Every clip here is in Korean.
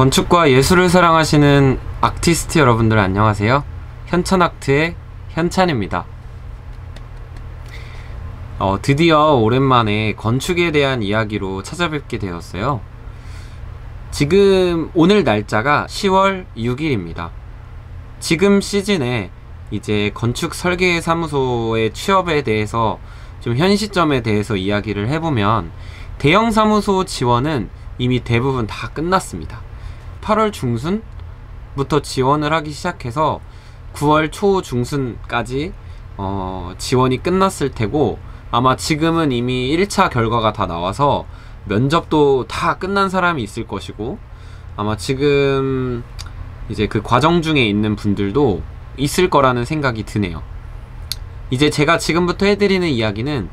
건축과 예술을 사랑하시는 아티스트 여러분들 안녕하세요. 현찬아트의 현찬입니다. 어, 드디어 오랜만에 건축에 대한 이야기로 찾아뵙게 되었어요. 지금 오늘 날짜가 10월 6일입니다. 지금 시즌에 이제 건축 설계 사무소의 취업에 대해서 좀 현 시점에 대해서 이야기를 해보면 대형 사무소 지원은 이미 대부분 다 끝났습니다. 8월 중순부터 지원을 하기 시작해서 9월 초 중순까지 어, 지원이 끝났을 테고 아마 지금은 이미 1차 결과가 다 나와서 면접도 다 끝난 사람이 있을 것이고 아마 지금 이제 그 과정 중에 있는 분들도 있을 거라는 생각이 드네요. 이제 제가 지금부터 해드리는 이야기는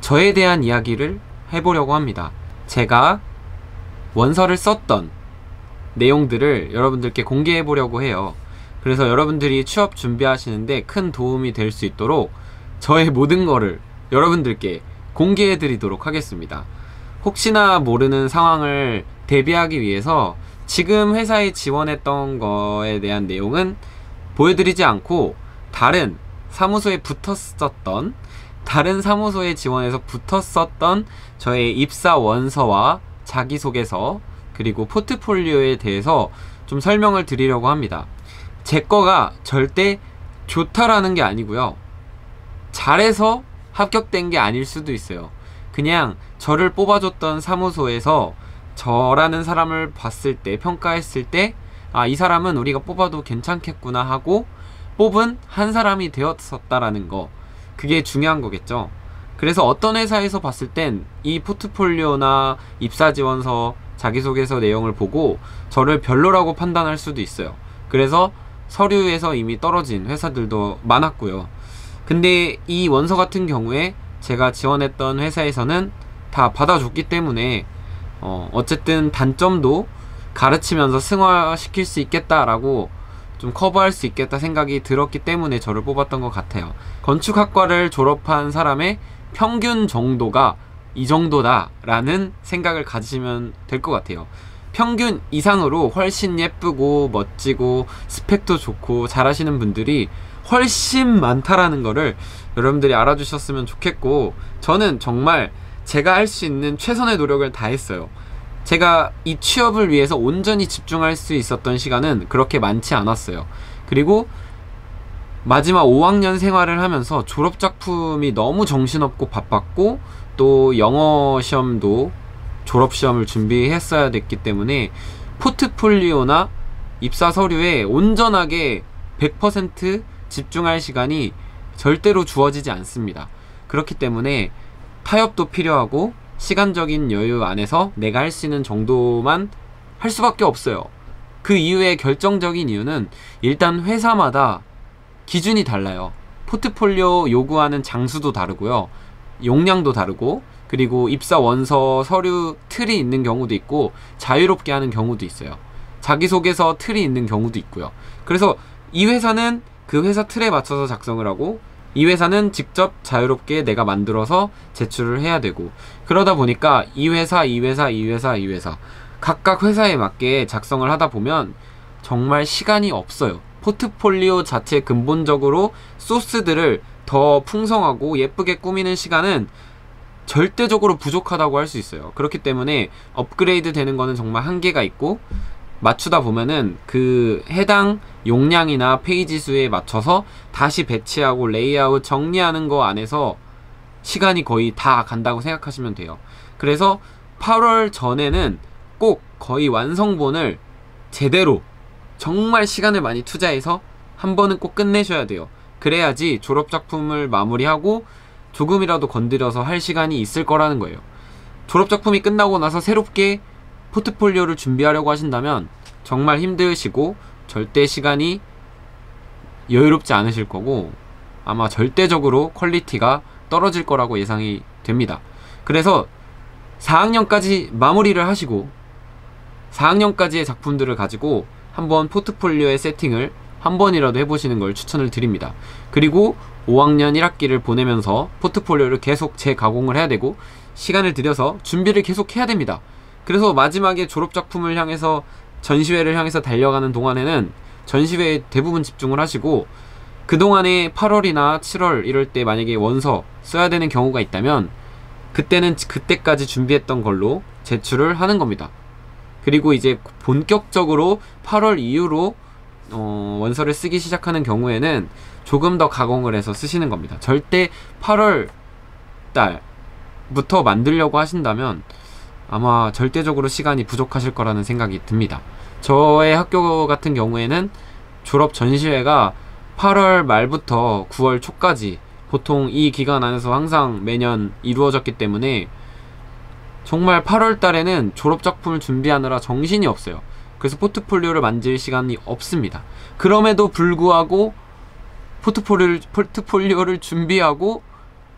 저에 대한 이야기를 해보려고 합니다. 제가 원서를 썼던 내용들을 여러분들께 공개해 보려고 해요. 그래서 여러분들이 취업 준비하시는데 큰 도움이 될 수 있도록 저의 모든 거를 여러분들께 공개해 드리도록 하겠습니다. 혹시나 모르는 상황을 대비하기 위해서 지금 회사에 지원했던 거에 대한 내용은 보여드리지 않고 다른 사무소에 붙었었던 다른 사무소에 지원해서 붙었었던 저의 입사 원서와 자기소개서 그리고 포트폴리오에 대해서 좀 설명을 드리려고 합니다. 제 거가 절대 좋다라는 게 아니고요. 잘해서 합격된 게 아닐 수도 있어요. 그냥 저를 뽑아줬던 사무소에서 저라는 사람을 봤을 때, 평가했을 때, 아, 이 사람은 우리가 뽑아도 괜찮겠구나 하고 뽑은 한 사람이 되었었다라는 거. 그게 중요한 거겠죠. 그래서 어떤 회사에서 봤을 땐 이 포트폴리오나 입사 지원서, 자기소개서 내용을 보고 저를 별로라고 판단할 수도 있어요. 그래서 서류에서 이미 떨어진 회사들도 많았고요. 근데 이 원서 같은 경우에 제가 지원했던 회사에서는 다 받아줬기 때문에 어, 어쨌든 단점도 가르치면서 승화시킬 수 있겠다라고 좀 커버할 수 있겠다 생각이 들었기 때문에 저를 뽑았던 것 같아요. 건축학과를 졸업한 사람의 평균 정도가 이 정도다라는 생각을 가지시면 될 것 같아요. 평균 이상으로 훨씬 예쁘고 멋지고 스펙도 좋고 잘하시는 분들이 훨씬 많다라는 거를 여러분들이 알아주셨으면 좋겠고 저는 정말 제가 할 수 있는 최선의 노력을 다했어요. 제가 이 취업을 위해서 온전히 집중할 수 있었던 시간은 그렇게 많지 않았어요. 그리고 마지막 5학년 생활을 하면서 졸업 작품이 너무 정신없고 바빴고 또 영어 시험도 졸업 시험을 준비했어야 됐기 때문에 포트폴리오나 입사 서류에 온전하게 100% 집중할 시간이 절대로 주어지지 않습니다. 그렇기 때문에 타협도 필요하고 시간적인 여유 안에서 내가 할 수 있는 정도만 할 수밖에 없어요. 그 이후에 결정적인 이유는 일단 회사마다 기준이 달라요. 포트폴리오 요구하는 장수도 다르고요. 용량도 다르고 그리고 입사 원서 서류 틀이 있는 경우도 있고 자유롭게 하는 경우도 있어요. 자기소개서 틀이 있는 경우도 있고요. 그래서 이 회사는 그 회사 틀에 맞춰서 작성을 하고 이 회사는 직접 자유롭게 내가 만들어서 제출을 해야 되고 그러다 보니까 이 회사, 이 회사, 이 회사, 이 회사 각각 회사에 맞게 작성을 하다 보면 정말 시간이 없어요. 포트폴리오 자체 근본적으로 소스들을 더 풍성하고 예쁘게 꾸미는 시간은 절대적으로 부족하다고 할 수 있어요. 그렇기 때문에 업그레이드 되는 거는 정말 한계가 있고 맞추다 보면은 그 해당 용량이나 페이지 수에 맞춰서 다시 배치하고 레이아웃 정리하는 거 안에서 시간이 거의 다 간다고 생각하시면 돼요. 그래서 8월 전에는 꼭 거의 완성본을 제대로 정말 시간을 많이 투자해서 한 번은 꼭 끝내셔야 돼요. 그래야지 졸업 작품을 마무리하고 조금이라도 건드려서 할 시간이 있을 거라는 거예요. 졸업 작품이 끝나고 나서 새롭게 포트폴리오를 준비하려고 하신다면 정말 힘드시고 절대 시간이 여유롭지 않으실 거고 아마 절대적으로 quality가 떨어질 거라고 예상이 됩니다. 그래서 4학년까지 마무리를 하시고 4학년까지의 작품들을 가지고 한번 포트폴리오의 세팅을 한 번이라도 해보시는 걸 추천을 드립니다. 그리고 5학년 1학기를 보내면서 포트폴리오를 계속 재가공을 해야 되고 시간을 들여서 준비를 계속 해야 됩니다. 그래서 마지막에 졸업 작품을 향해서 전시회를 향해서 달려가는 동안에는 전시회에 대부분 집중을 하시고 그동안에 8월이나 7월 이럴 때 만약에 원서 써야 되는 경우가 있다면 그때는 그때까지 준비했던 걸로 제출을 하는 겁니다. 그리고 이제 본격적으로 8월 이후로 어, 원서를 쓰기 시작하는 경우에는 조금 더 가공을 해서 쓰시는 겁니다. 절대 8월 달부터 만들려고 하신다면 아마 절대적으로 시간이 부족하실 거라는 생각이 듭니다. 저의 학교 같은 경우에는 졸업 전시회가 8월 말부터 9월 초까지 보통 이 기간 안에서 항상 매년 이루어졌기 때문에 정말 8월 달에는 졸업 작품을 준비하느라 정신이 없어요. 그래서 포트폴리오를 만질 시간이 없습니다. 그럼에도 불구하고 포트폴리오를, 포트폴리오를 준비하고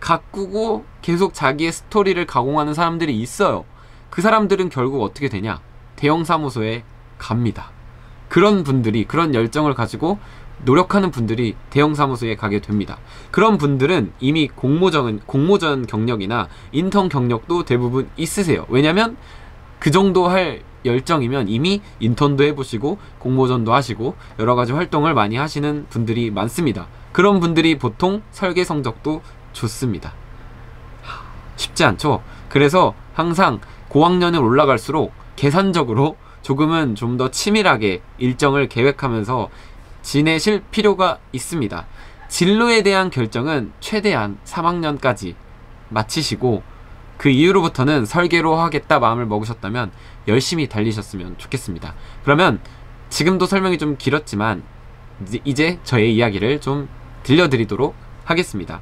가꾸고 계속 자기의 스토리를 가공하는 사람들이 있어요. 그 사람들은 결국 어떻게 되냐? 대형 사무소에 갑니다. 그런 분들이 그런 열정을 가지고 노력하는 분들이 대형 사무소에 가게 됩니다. 그런 분들은 이미 공모전 공모전 경력이나 인턴 경력도 대부분 있으세요. 왜냐면 그 정도 할 열정이면 이미 인턴도 해보시고 공모전도 하시고 여러 가지 활동을 많이 하시는 분들이 많습니다. 그런 분들이 보통 설계 성적도 좋습니다. 쉽지 않죠? 그래서 항상 고학년을 올라갈수록 계산적으로 조금은 좀 더 치밀하게 일정을 계획하면서 지내실 필요가 있습니다. 진로에 대한 결정은 최대한 3학년까지 마치시고 그 이후로부터는 설계로 하겠다 마음을 먹으셨다면 열심히 달리셨으면 좋겠습니다. 그러면 지금도 설명이 좀 길었지만 이제 저의 이야기를 좀 들려드리도록 하겠습니다.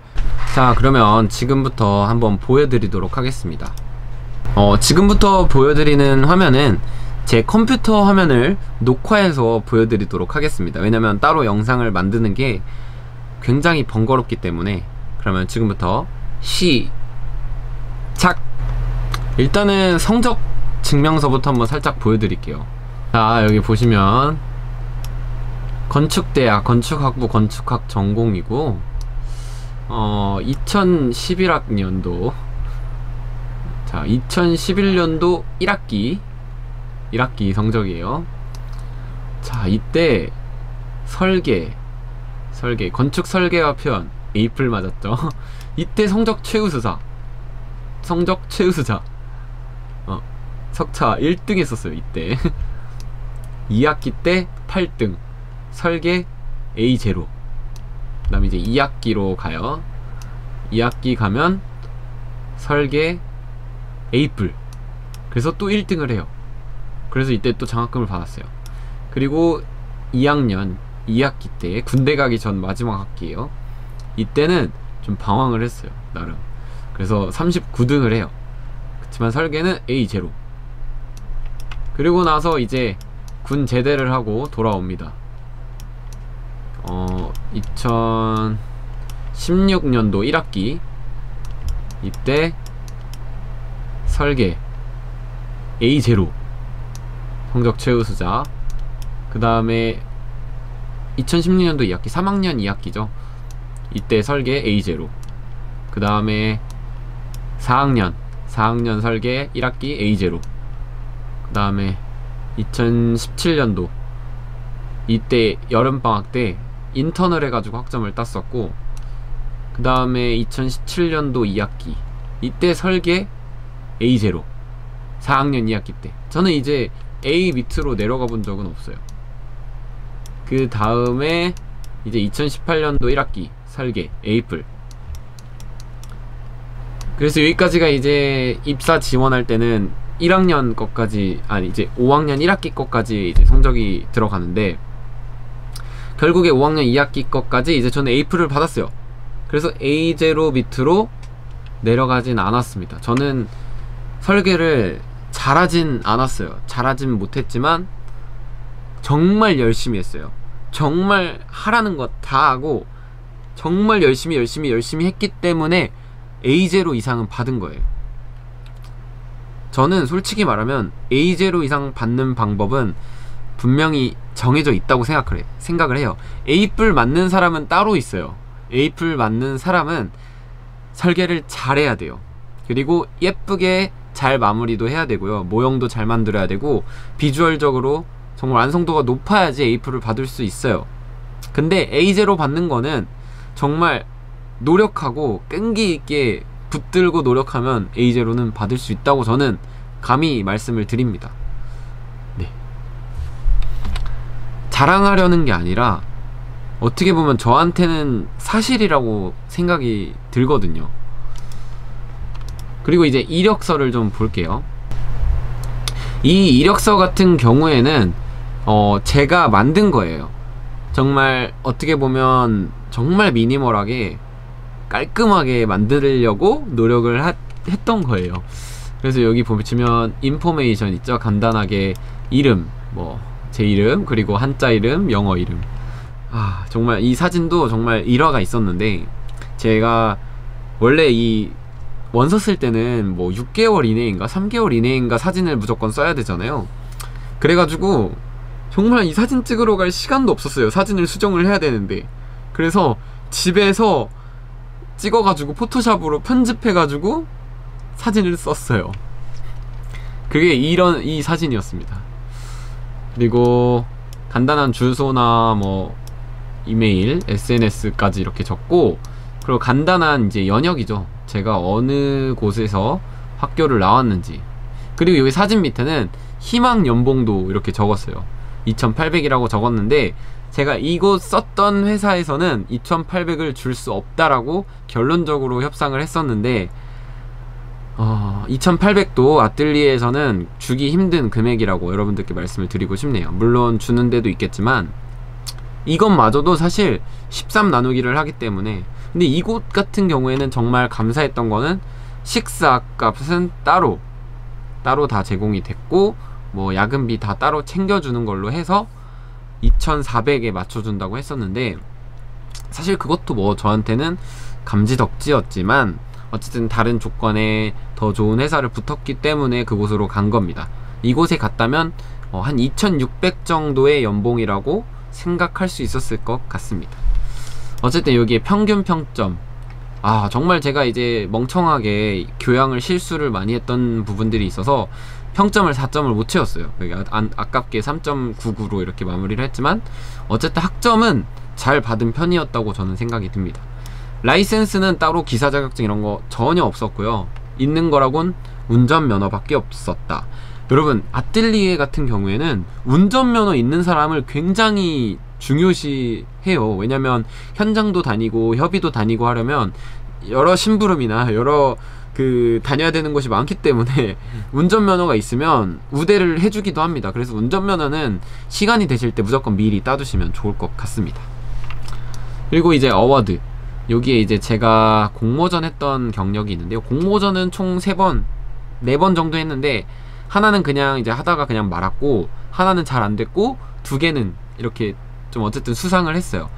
자 그러면 지금부터 한번 보여드리도록 하겠습니다. 어, 지금부터 보여드리는 화면은 제 컴퓨터 화면을 녹화해서 보여드리도록 하겠습니다. 왜냐면 따로 영상을 만드는 게 굉장히 번거롭기 때문에 그러면 지금부터 시작! 일단은 성적 증명서부터 한번 살짝 보여드릴게요. 자 여기 보시면 건축대학 건축학부 건축학 전공이고 어 2011학년도. 자 2011년도 1학기. 1학기 성적이에요. 자 이때 설계 설계 건축 설계와 표현. 에이플 맞았죠? 이때 성적 최우수사. 성적 최우수자 어, 석차 1등 했었어요 이때 2학기 때 8등 설계 A0 그 다음 이제 2학기로 가요 2학기 가면 설계 A뿔 그래서 또 1등을 해요 그래서 이때 또 장학금을 받았어요. 그리고 2학년 2학기 때 군대 가기 전 마지막 학기예요. 이때는 좀 방황을 했어요. 나름. 그래서 39등을 해요. 그렇지만 설계는 A0. 그리고 나서 이제 군 제대를 하고 돌아옵니다. 어, 2016년도 1학기. 이때 설계. A0 성적 최우수자. 그 다음에 2016년도 2학기 3학년 2학기죠. 이때 설계 A0 그 다음에 4학년 4학년 설계 1학기 A0 그 다음에 2017년도 이때 여름방학 때 인턴을 해가지고 학점을 땄었고 그 다음에 2017년도 2학기 이때 설계 A0 4학년 2학기 때 저는 이제 A 밑으로 내려가 본 적은 없어요. 그 다음에 이제 2018년도 1학기 설계 에이플 그래서 여기까지가 이제 입사 지원할 때는 1학년 것까지 아니 이제 5학년 1학기 것까지 이제 성적이 들어가는데 결국에 5학년 2학기 것까지 이제 저는 에이플을 받았어요. 그래서 A0 밑으로 내려가진 않았습니다. 저는 설계를 잘하진 않았어요. 잘하진 못했지만 정말 열심히 했어요. 정말 하라는 것 다 하고 정말 열심히 열심히 열심히 했기 때문에 A0 이상은 받은 거예요. 저는 솔직히 말하면 A0 이상 받는 방법은 분명히 정해져 있다고 생각을 해. 생각을 해요. A뿔 맞는 사람은 따로 있어요. A뿔 맞는 사람은 설계를 잘해야 돼요. 그리고 예쁘게 잘 마무리도 해야 되고요. 모형도 잘 만들어야 되고 비주얼적으로 정말 완성도가 높아야지 A프를 받을 수 있어요. 근데 A0 받는 거는 정말 노력하고 끈기 있게 붙들고 노력하면 A0는 받을 수 있다고 저는 감히 말씀을 드립니다. 네. 자랑하려는 게 아니라 어떻게 보면 저한테는 사실이라고 생각이 들거든요. 그리고 이제 이력서를 좀 볼게요. 이 이력서 같은 경우에는 어 제가 만든 거예요. 정말 어떻게 보면 정말 미니멀하게 깔끔하게 만들려고 노력을 하, 했던 거예요. 그래서 여기 보시면 인포메이션 있죠. 간단하게 이름, 뭐 제 이름, 그리고 한자 이름, 영어 이름. 아, 정말 이 사진도 정말 일화가 있었는데 제가 원래 이 원서 쓸 때는 뭐 6개월 이내인가 3개월 이내인가 사진을 무조건 써야 되잖아요. 그래가지고 정말 이 사진 찍으러 갈 시간도 없었어요. 사진을 수정을 해야 되는데. 그래서 집에서 찍어가지고 포토샵으로 편집해가지고 사진을 썼어요. 그게 이런 이 사진이었습니다. 그리고 간단한 주소나 뭐 이메일, SNS까지 이렇게 적고 그리고 간단한 이제 연역이죠. 제가 어느 곳에서 학교를 나왔는지 그리고 여기 사진 밑에는 희망 연봉도 이렇게 적었어요. 2,800이라고 적었는데 제가 이곳 썼던 회사에서는 2,800을 줄 수 없다라고 결론적으로 협상을 했었는데 어, 2,800도 아뜰리에에서는 주기 힘든 금액이라고 여러분들께 말씀을 드리고 싶네요. 물론 주는 데도 있겠지만 이것마저도 사실 13 나누기를 하기 때문에 근데 이곳 같은 경우에는 정말 감사했던 거는 식사 값은 따로 따로 다 제공이 됐고 뭐 야근비 다 따로 챙겨주는 걸로 해서 2,400에 맞춰준다고 했었는데 사실 그것도 뭐 저한테는 감지덕지였지만 어쨌든 다른 조건에 더 좋은 회사를 붙었기 때문에 그곳으로 간 겁니다. 이곳에 갔다면 어, 한 2,600 정도의 연봉이라고 생각할 수 있었을 것 같습니다. 어쨌든 여기에 평균 평점 아 정말 제가 이제 멍청하게 교양을 실수를 많이 했던 부분들이 있어서 평점을 4점을 못 채웠어요. 아, 아깝게 3.99로 이렇게 마무리를 했지만 어쨌든 학점은 잘 받은 편이었다고 저는 생각이 듭니다. 라이센스는 따로 기사 자격증 이런 거 전혀 없었고요. 있는 거라곤 운전면허밖에 없었다. 여러분 아뜰리에 같은 경우에는 운전면허 있는 사람을 굉장히 중요시해요. 왜냐면 현장도 다니고 협의도 다니고 하려면 여러 심부름이나 여러 그 다녀야 되는 곳이 많기 때문에 운전면허가 있으면 우대를 해주기도 합니다. 그래서 운전면허는 시간이 되실 때 무조건 미리 따두시면 좋을 것 같습니다. 그리고 이제 award 여기에 이제 제가 공모전 했던 경력이 있는데요. 공모전은 총 3번, 4번 정도 했는데 하나는 그냥 이제 하다가 그냥 말았고 하나는 잘 안 됐고 두 개는 이렇게 좀 어쨌든 수상을 했어요.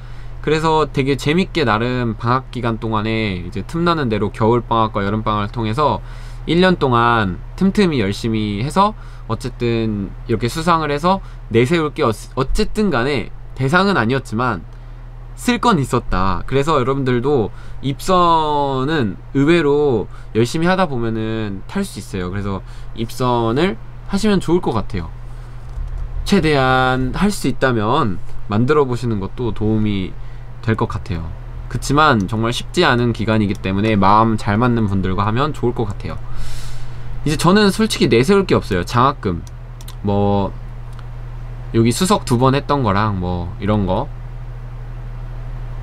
그래서 되게 재밌게 나름 방학 기간 동안에 이제 틈나는 대로 겨울 방학과 여름 방학을 통해서 1년 동안 틈틈이 열심히 해서 어쨌든 이렇게 수상을 해서 내세울 게 어쨌든 간에 대상은 아니었지만 쓸 건 있었다. 그래서 여러분들도 입선은 의외로 열심히 하다 보면은 탈 수 있어요. 그래서 입선을 하시면 좋을 것 같아요. 최대한 할 수 있다면 만들어 보시는 것도 도움이 될 것 같아요. 그치만 정말 쉽지 않은 기간이기 때문에 마음 잘 맞는 분들과 하면 좋을 것 같아요. 이제 저는 솔직히 내세울 게 없어요. 장학금, 뭐, 여기 수석 두 번 했던 거랑 뭐, 이런 거.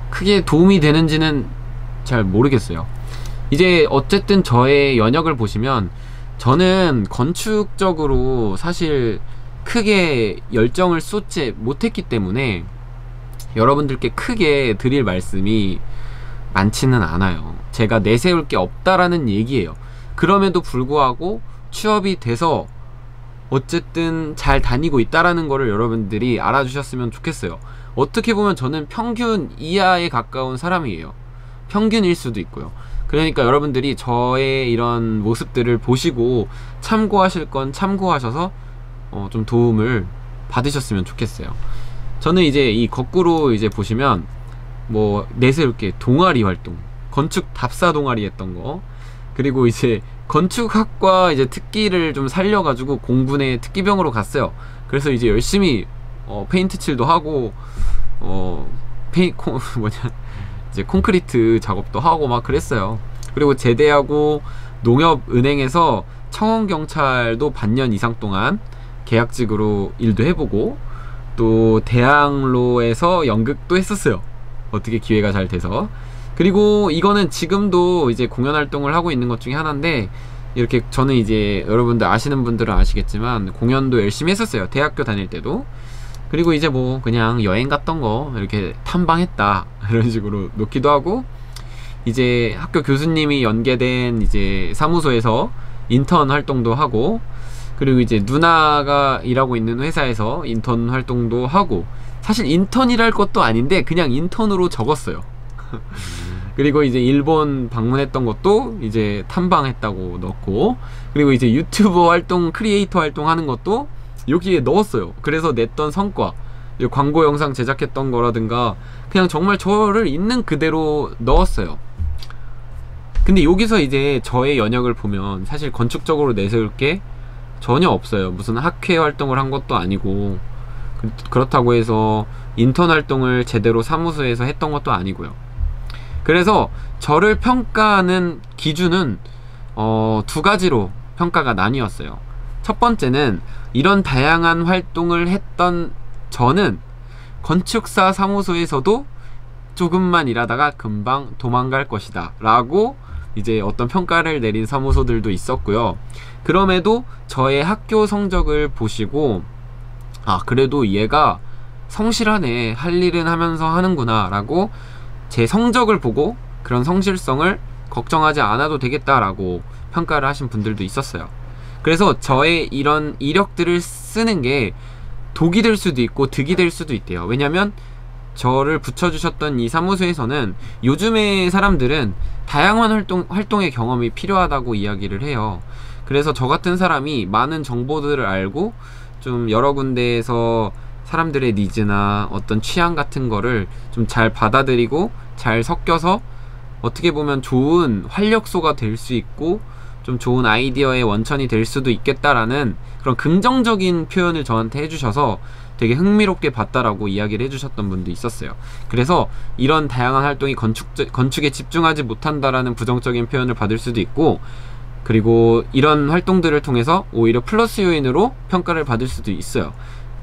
크게 도움이 되는지는 잘 모르겠어요. 이제 어쨌든 저의 연역을 보시면 저는 건축적으로 사실 크게 열정을 쏟지 못했기 때문에 여러분들께 크게 드릴 말씀이 많지는 않아요. 제가 내세울 게 없다라는 얘기예요. 그럼에도 불구하고 취업이 돼서 어쨌든 잘 다니고 있다라는 거를 여러분들이 알아주셨으면 좋겠어요. 어떻게 보면 저는 평균 이하에 가까운 사람이에요. 평균일 수도 있고요. 그러니까 여러분들이 저의 이런 모습들을 보시고 참고하실 건 참고하셔서 어, 좀 도움을 받으셨으면 좋겠어요. 저는 이제 이 거꾸로 이제 보시면 뭐 내세울 게 동아리 활동, 건축 답사 동아리 했던 거, 그리고 이제 건축학과 이제 특기를 좀 살려가지고 공군의 특기병으로 갔어요. 그래서 이제 열심히 어, 페인트 칠도 하고 어 페인 콩 뭐냐 이제 콘크리트 작업도 하고 막 그랬어요. 그리고 제대하고 농협은행에서 청원 경찰도 반년 이상 동안 계약직으로 일도 해보고 또 대학로에서 연극도 했었어요. 어떻게 기회가 잘 돼서 그리고 이거는 지금도 이제 공연 활동을 하고 있는 것 중에 하나인데 이렇게 저는 이제 여러분들 아시는 분들은 아시겠지만 공연도 열심히 했었어요. 대학교 다닐 때도. 그리고 이제 뭐 그냥 여행 갔던 거 이렇게 탐방했다 이런 식으로 놓기도 하고 이제 학교 교수님이 연계된 이제 사무소에서 인턴 활동도 하고 그리고 이제 누나가 일하고 있는 회사에서 인턴 활동도 하고 사실 인턴이랄 것도 아닌데 그냥 인턴으로 적었어요. 그리고 이제 일본 방문했던 것도 이제 탐방했다고 넣고 그리고 이제 유튜버 활동 크리에이터 활동 하는 것도 여기에 넣었어요 그래서 냈던 성과 광고 영상 제작했던 거라든가 그냥 정말 저를 있는 그대로 넣었어요 근데 여기서 이제 저의 연역을 보면 사실 건축적으로 내세울 게 전혀 없어요 무슨 학회 활동을 한 것도 아니고 그렇다고 해서 인턴 활동을 제대로 사무소에서 했던 것도 아니고요 그래서 저를 평가하는 기준은 어, 두 가지로 평가가 나뉘었어요. 첫 번째는 이런 다양한 활동을 했던 저는 건축사 사무소에서도 조금만 일하다가 금방 도망갈 것이다 라고 이제 어떤 평가를 내린 사무소들도 있었고요. 그럼에도 저의 학교 성적을 보시고 아 그래도 얘가 성실하네 할 일은 하면서 하는구나 라고 제 성적을 보고 그런 성실성을 걱정하지 않아도 되겠다라고 평가를 하신 분들도 있었어요. 그래서 저의 이런 이력들을 쓰는 게 독이 될 수도 있고 득이 될 수도 있대요. 왜냐면 저를 붙여주셨던 이 사무소에서는 요즘의 사람들은 다양한 활동, 활동의 경험이 필요하다고 이야기를 해요. 그래서 저 같은 사람이 많은 정보들을 알고 좀 여러 군데에서 사람들의 니즈나 어떤 취향 같은 거를 좀 잘 받아들이고 잘 섞여서 어떻게 보면 좋은 활력소가 될 수 있고 좀 좋은 아이디어의 원천이 될 수도 있겠다라는 그런 긍정적인 표현을 저한테 해주셔서 되게 흥미롭게 봤다라고 이야기를 해주셨던 분도 있었어요. 그래서 이런 다양한 활동이 건축, 건축에 집중하지 못한다라는 부정적인 표현을 받을 수도 있고 그리고 이런 활동들을 통해서 오히려 플러스 요인으로 평가를 받을 수도 있어요.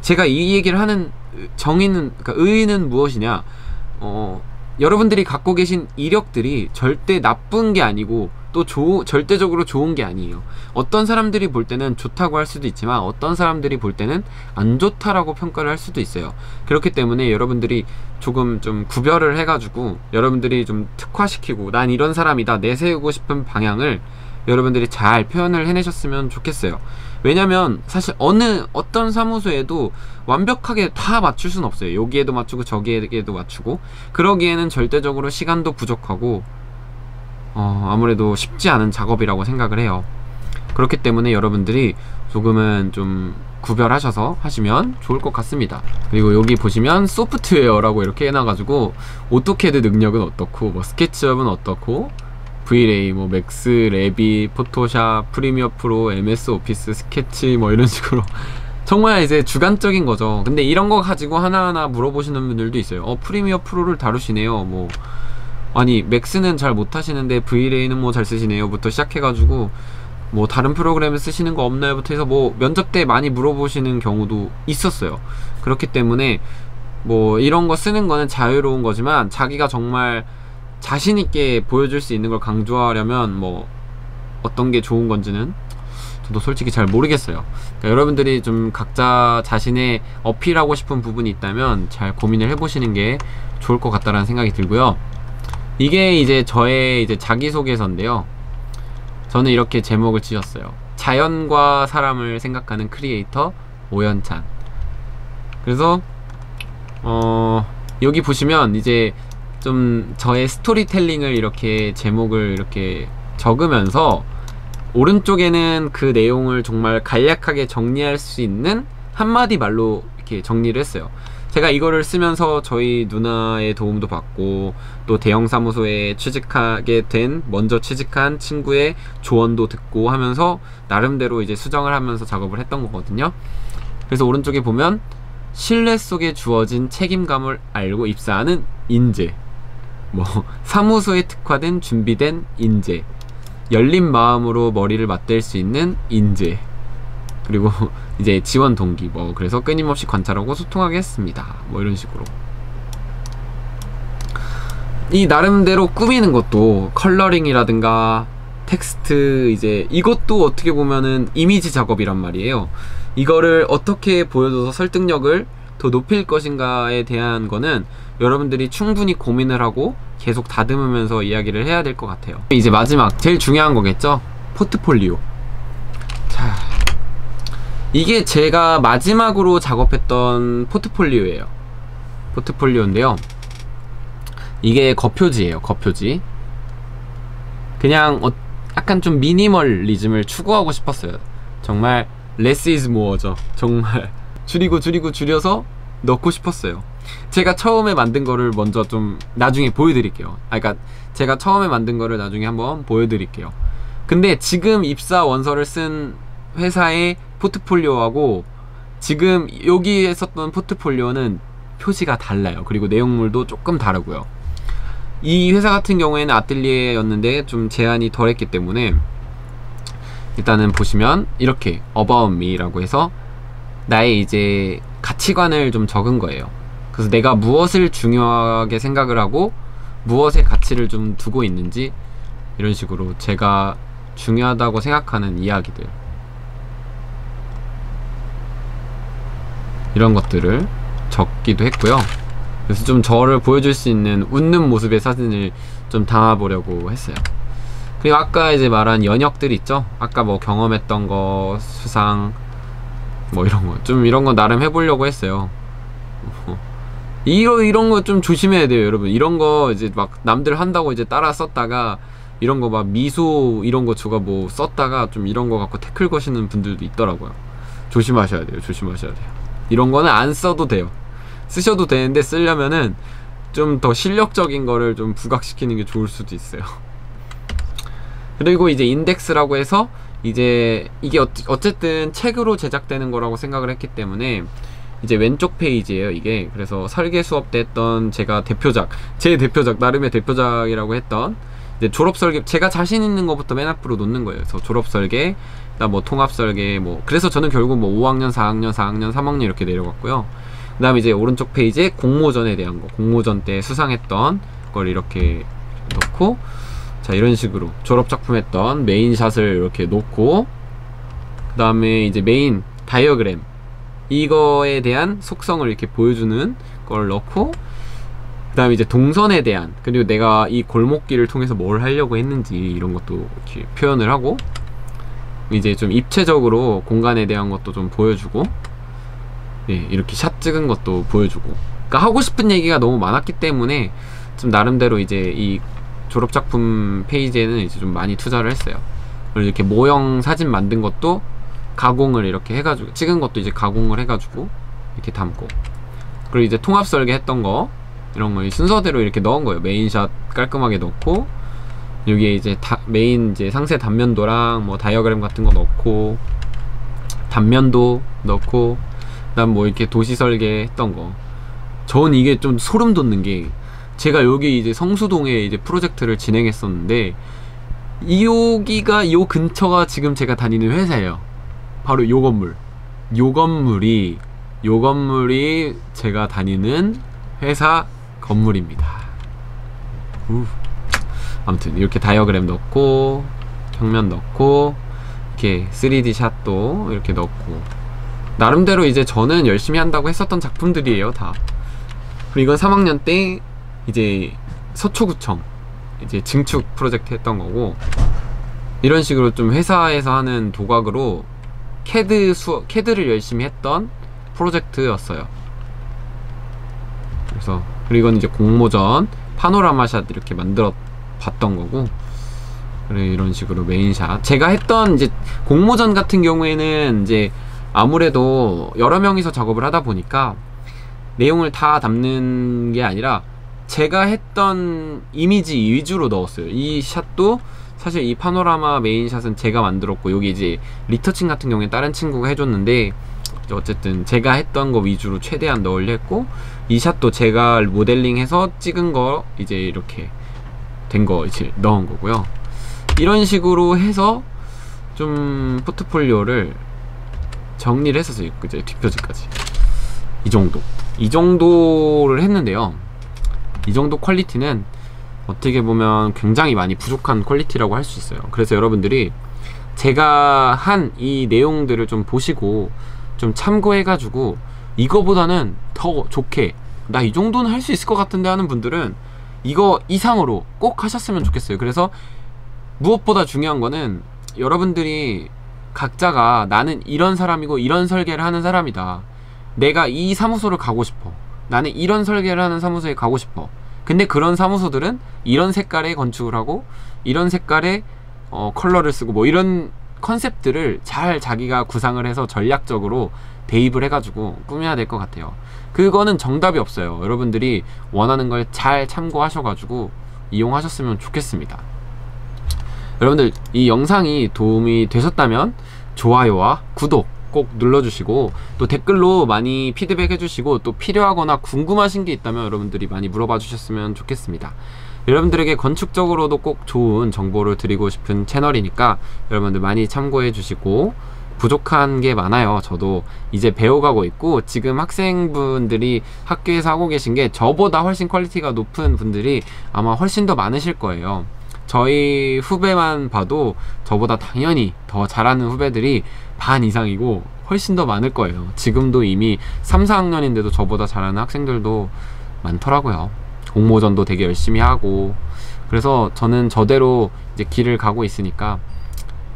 제가 이 얘기를 하는 정의는 그러니까 의의는 무엇이냐? 어, 여러분들이 갖고 계신 이력들이 절대 나쁜 게 아니고 또 조, 절대적으로 좋은 게 아니에요. 어떤 사람들이 볼 때는 좋다고 할 수도 있지만 어떤 사람들이 볼 때는 안 좋다라고 평가를 할 수도 있어요. 그렇기 때문에 여러분들이 조금 좀 구별을 해가지고 여러분들이 좀 특화시키고 난 이런 사람이다 내세우고 싶은 방향을 여러분들이 잘 표현을 해내셨으면 좋겠어요. 왜냐면 사실 어느 어떤 사무소에도 완벽하게 다 맞출 수는 없어요. 여기에도 맞추고 저기에도 맞추고 그러기에는 절대적으로 시간도 부족하고 어, 아무래도 쉽지 않은 작업이라고 생각을 해요. 그렇기 때문에 여러분들이 조금은 좀 구별하셔서 하시면 좋을 것 같습니다. 그리고 여기 보시면 소프트웨어라고 이렇게 해놔가지고 AutoCAD 능력은 어떻고 뭐 SketchUp은 어떻고 V-Ray, 뭐 Max, Revit, Photoshop, Premiere Pro, MS Office, 스케치 뭐 이런 식으로 정말 이제 주관적인 거죠. 근데 이런 거 가지고 하나하나 물어보시는 분들도 있어요. 어 Premiere Pro를 다루시네요. 뭐 아니 Max는 잘 못하시는데 V-Ray는 뭐 잘 쓰시네요부터 시작해가지고 뭐 다른 프로그램을 쓰시는 거 없나요부터 해서 뭐 면접 때 많이 물어보시는 경우도 있었어요. 그렇기 때문에 뭐 이런 거 쓰는 거는 자유로운 거지만 자기가 정말 자신 있게 보여줄 수 있는 걸 강조하려면 뭐 어떤 게 좋은 건지는 저도 솔직히 잘 모르겠어요. 그러니까 여러분들이 좀 각자 자신의 어필하고 싶은 부분이 있다면 잘 고민을 해보시는 게 좋을 것 같다라는 생각이 들고요. 이게 이제 저의 이제 자기소개서인데요. 저는 이렇게 제목을 지었어요. 자연과 사람을 생각하는 크리에이터 오연찬. 그래서 어 여기 보시면 이제 좀 저의 스토리텔링을 이렇게 제목을 이렇게 적으면서 오른쪽에는 그 내용을 정말 간략하게 정리할 수 있는 한마디 말로 이렇게 정리를 했어요. 제가 이거를 쓰면서 저희 누나의 도움도 받고 또 대형 사무소에 취직하게 된 먼저 취직한 친구의 조언도 듣고 하면서 나름대로 이제 수정을 하면서 작업을 했던 거거든요. 그래서 오른쪽에 보면 신뢰 속에 주어진 책임감을 알고 입사하는 인재. 뭐 사무소에 특화된 준비된 인재. 열린 마음으로 머리를 맞댈 수 있는 인재. 그리고 이제 지원 동기 뭐 그래서 끊임없이 관찰하고 소통하게 했습니다. 뭐 이런 식으로. 이 나름대로 꾸미는 것도 컬러링이라든가 텍스트 이제 이것도 어떻게 보면은 이미지 작업이란 말이에요. 이거를 어떻게 보여줘서 설득력을 더 높일 것인가에 대한 거는 여러분들이 충분히 고민을 하고 계속 다듬으면서 이야기를 해야 될 것 같아요. 이제 마지막 제일 중요한 거겠죠? 포트폴리오. 자, 이게 제가 마지막으로 작업했던 포트폴리오예요. 포트폴리오인데요. 이게 겉표지예요. 겉표지. 그냥 어, 약간 좀 미니멀리즘을 추구하고 싶었어요. 정말 less is more죠. 정말 줄이고 줄이고 줄여서 넣고 싶었어요. 제가 처음에 만든 거를 먼저 좀 나중에 보여드릴게요. 아, 그러니까 제가 처음에 만든 거를 나중에 한번 보여드릴게요. 근데 지금 입사 원서를 쓴 회사의 포트폴리오하고 지금 여기에 썼던 포트폴리오는 표시가 달라요. 그리고 내용물도 조금 다르고요. 이 회사 같은 경우에는 아틀리에였는데 좀 제한이 덜했기 때문에 일단은 보시면 이렇게 about me라고 해서 나의 이제 가치관을 좀 적은 거예요. 그래서 내가 무엇을 중요하게 생각을 하고 무엇의 가치를 좀 두고 있는지 이런 식으로 제가 중요하다고 생각하는 이야기들 이런 것들을 적기도 했고요. 그래서 좀 저를 보여줄 수 있는 웃는 모습의 사진을 좀 담아보려고 했어요. 그리고 아까 이제 말한 연역들 있죠? 아까 뭐 경험했던 거, 수상, 뭐 이런 거. 좀 이런 거 나름 해보려고 했어요. 이런, 이런 거 좀 조심해야 돼요, 여러분. 이런 거 이제 막 남들 한다고 이제 따라 썼다가 이런 거 막 미소 이런 거 제가 뭐 썼다가 좀 이런 거 갖고 태클 거시는 분들도 있더라고요. 조심하셔야 돼요, 조심하셔야 돼요. 이런 거는 안 써도 돼요. 쓰셔도 되는데 쓰려면은 좀 더 실력적인 거를 좀 부각시키는 게 좋을 수도 있어요. 그리고 이제 인덱스라고 해서 이제 이게 어쨌든 책으로 제작되는 거라고 생각을 했기 때문에 이제 왼쪽 페이지예요 이게 그래서 설계 수업 때 했던 제가 대표작 제 대표작 나름의 대표작이라고 했던 이제 졸업 설계 제가 자신 있는 것부터 맨 앞으로 놓는 거예요 그래서 졸업 설계 뭐 통합 설계 뭐 그래서 저는 결국 뭐 5학년 4학년 4학년 3학년 이렇게 내려갔고요. 그 다음에 이제 오른쪽 페이지에 공모전에 대한 거 공모전 때 수상했던 걸 이렇게 넣고 자 이런 식으로 졸업 작품 했던 main shot을 이렇게 놓고 그 다음에 이제 메인 다이어그램 이거에 대한 속성을 이렇게 보여주는 걸 넣고 그 다음에 이제 동선에 대한 그리고 내가 이 골목길을 통해서 뭘 하려고 했는지 이런 것도 이렇게 표현을 하고 이제 좀 입체적으로 공간에 대한 것도 좀 보여주고 네, 이렇게 샷 찍은 것도 보여주고 그러니까 하고 싶은 얘기가 너무 많았기 때문에 좀 나름대로 이제 이 졸업작품 페이지에는 이제 좀 많이 투자를 했어요. 그리고 이렇게 모형 사진 만든 것도 가공을 이렇게 해가지고 찍은 것도 이제 가공을 해가지고 이렇게 담고 그리고 이제 통합 설계 했던 거 이런 거 순서대로 이렇게 넣은 거예요. 메인샷 깔끔하게 넣고 여기에 이제 다, 메인 이제 상세 단면도랑 뭐 다이어그램 같은 거 넣고 단면도 넣고 그다음 뭐 이렇게 도시 설계 했던 거. 전 이게 좀 소름 돋는 게 제가 여기 이제 성수동에 이제 프로젝트를 진행했었는데 여기가 요 근처가 지금 제가 다니는 회사예요. 바로 요 건물. 요 건물이 요 건물이 제가 다니는 회사 건물입니다. 우. 아무튼 이렇게 다이어그램 넣고 평면 넣고 이렇게 3D 샷도 이렇게 넣고 나름대로 이제 저는 열심히 한다고 했었던 작품들이에요 다 그리고 이건 3학년 때 이제 서초구청 이제 증축 프로젝트 했던 거고 이런 식으로 좀 회사에서 하는 도각으로 캐드 수 캐드를 열심히 했던 프로젝트였어요. 그래서 그리고 이제 공모전 파노라마샷 이렇게 만들어 봤던 거고 그래 이런 식으로 main shot 제가 했던 이제 공모전 같은 경우에는 이제 아무래도 여러 명이서 작업을 하다 보니까 내용을 다 담는 게 아니라 제가 했던 이미지 위주로 넣었어요. 이 shot도 사실 이 파노라마 main shot은 제가 만들었고 여기 이제 retouching 같은 경우에 다른 친구가 해줬는데 어쨌든 제가 했던 거 위주로 최대한 넣으려 했고 이 shot도 제가 모델링해서 찍은 거 이제 이렇게 된 거 이제 넣은 거고요. 이런 식으로 해서 좀 포트폴리오를 정리를 했었어요. 이제 뒷표지까지. 이 정도. 이 정도를 했는데요. 이 정도 quality는 어떻게 보면 굉장히 많이 부족한 quality라고 할 수 있어요. 그래서 여러분들이 제가 한 이 내용들을 좀 보시고 좀 참고해 가지고 이거보다는 더 좋게 나 이 정도는 할 수 있을 것 같은데 하는 분들은 이거 이상으로 꼭 하셨으면 좋겠어요. 그래서 무엇보다 중요한 거는 여러분들이 각자가 나는 이런 사람이고 이런 설계를 하는 사람이다. 내가 이 사무소를 가고 싶어. 나는 이런 설계를 하는 사무소에 가고 싶어. 근데 그런 사무소들은 이런 색깔의 건축을 하고 이런 색깔의 어, 컬러를 쓰고 뭐 이런 컨셉들을 잘 자기가 구상을 해서 전략적으로 대입을 해가지고 꾸며야 될 것 같아요. 그거는 정답이 없어요. 여러분들이 원하는 걸 잘 참고하셔가지고 이용하셨으면 좋겠습니다. 여러분들 이 영상이 도움이 되셨다면 좋아요와 구독 꼭 눌러주시고 또 댓글로 많이 피드백 해주시고 또 필요하거나 궁금하신 게 있다면 여러분들이 많이 물어봐 주셨으면 좋겠습니다. 여러분들에게 건축적으로도 꼭 좋은 정보를 드리고 싶은 채널이니까 여러분들 많이 참고해 주시고 부족한 게 많아요. 저도 이제 배워가고 있고 지금 학생분들이 학교에서 하고 계신 게 저보다 훨씬 quality가 높은 분들이 아마 훨씬 더 많으실 거예요. 저희 후배만 봐도 저보다 당연히 더 잘하는 후배들이 반 이상이고 훨씬 더 많을 거예요. 지금도 이미 3, 4학년인데도 저보다 잘하는 학생들도 많더라고요. 공모전도 되게 열심히 하고 그래서 저는 저대로 이제 길을 가고 있으니까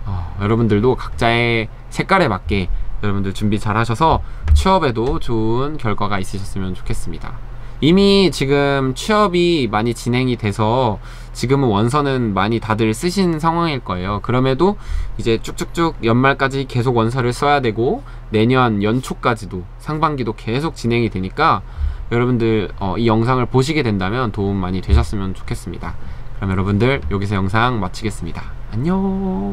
어, 여러분들도 각자의 색깔에 맞게 여러분들 준비 잘 하셔서 취업에도 좋은 결과가 있으셨으면 좋겠습니다. 이미 지금 취업이 많이 진행이 돼서 지금은 원서는 많이 다들 쓰신 상황일 거예요. 그럼에도 이제 쭉쭉쭉 연말까지 계속 원서를 써야 되고 내년 연초까지도 상반기도 계속 진행이 되니까 여러분들 어, 이 영상을 보시게 된다면 도움 많이 되셨으면 좋겠습니다. 그럼 여러분들 여기서 영상 마치겠습니다. 안녕.